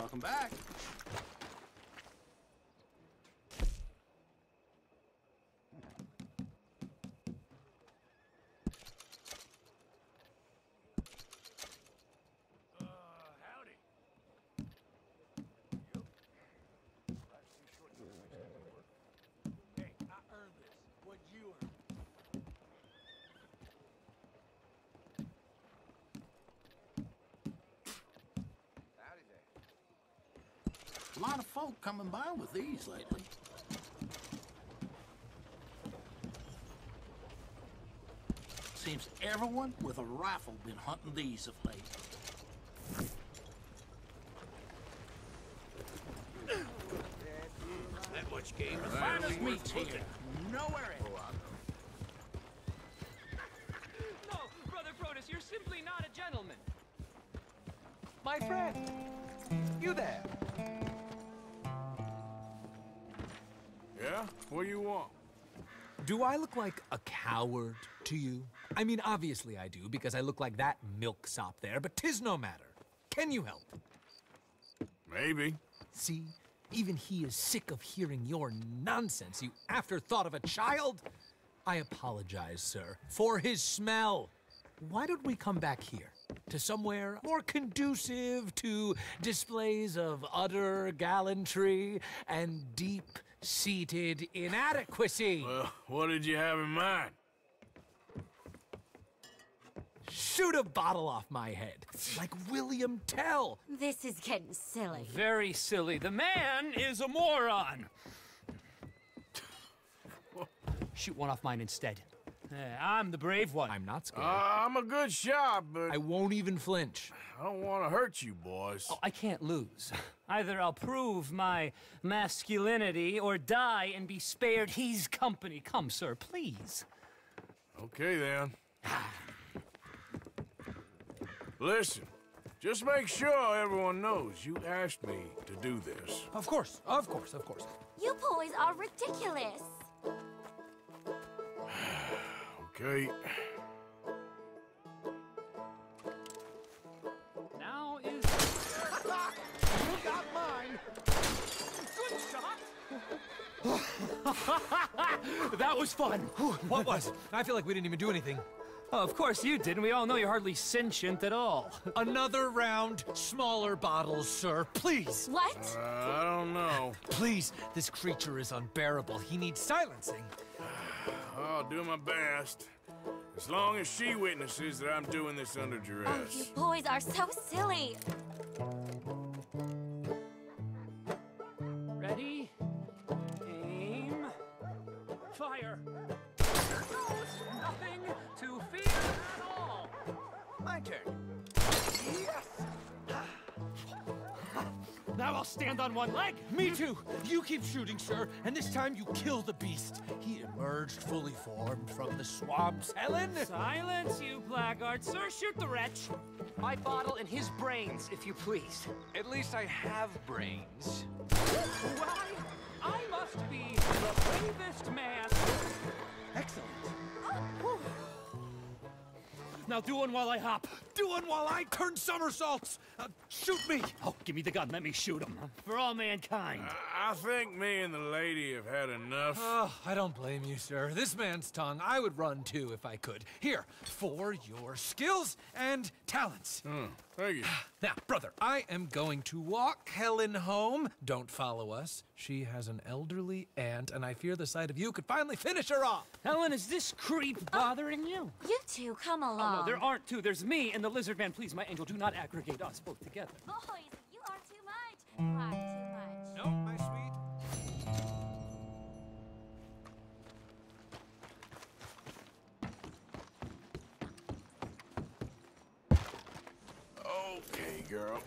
Welcome back. Hey, I earned this. What'd you earn? Howdy there. A lot of folk coming by with these lately. Seems everyone with a rifle been hunting these of late. That much game is Finest meats here. Nowhere else. Oh, no, Brother Protus, you're simply not a gentleman. My friend! You there! Yeah? What do you want? Do I look like a coward to you? I mean, obviously I do, because I look like that milksop there, but tis no matter. Can you help? Maybe. See, even he is sick of hearing your nonsense, you afterthought of a child. I apologize, sir, for his smell. Why don't we come back here? To somewhere more conducive to displays of utter gallantry and deep seated inadequacy. Well, what did you have in mind? Shoot a bottle off my head, like William Tell. This is getting silly. Very silly. The man is a moron. Shoot one off mine instead. I'm the brave one. I'm not scared. Uh, I'm a good shot, but I won't even flinch. I don't want to hurt you, boys. Oh, I can't lose. Either I'll prove my masculinity or die and be spared his company. Come, sir, please. Okay, then. Listen, just make sure everyone knows you asked me to do this. Of course, of course, of course. You boys are ridiculous. Okay? Now is. You got mine! Good shot! that was fun. What was? I feel like we didn't even do anything. Oh, of course you didn't. We all know you're hardly sentient at all. Another round, smaller bottles, sir. Please. What? Uh, I don't know. Please. This creature is unbearable. He needs silencing. I'll do my best. As long as she witnesses that I'm doing this under duress. Oh, you boys are so silly. I'll stand on one leg. Me too. You keep shooting, sir, and this time you kill the beast. He emerged fully formed from the swamps, Helen. Silence, you blackguard. Sir, shoot the wretch. My bottle in his brains, if you please. At least I have brains. Why? I must be the bravest man. Excellent. Now do one while I hop. Do one while I turn somersaults. Uh, shoot me. Oh, give me the gun. Let me shoot him. For all mankind. I think me and the lady have had enough. Oh, I don't blame you, sir. This man's tongue, I would run too if I could. Here, for your skills and talents. Hmm, thank you. Now, brother, I am going to walk Helen home. Don't follow us. She has an elderly aunt, and I fear the sight of you could finally finish her off. Helen, is this creep oh, bothering you? You two, come along. Oh, no, there aren't two. There's me and the lizard man. Please, my angel, do not aggregate us both together. Boys, you are too much. You are too much. No, girl.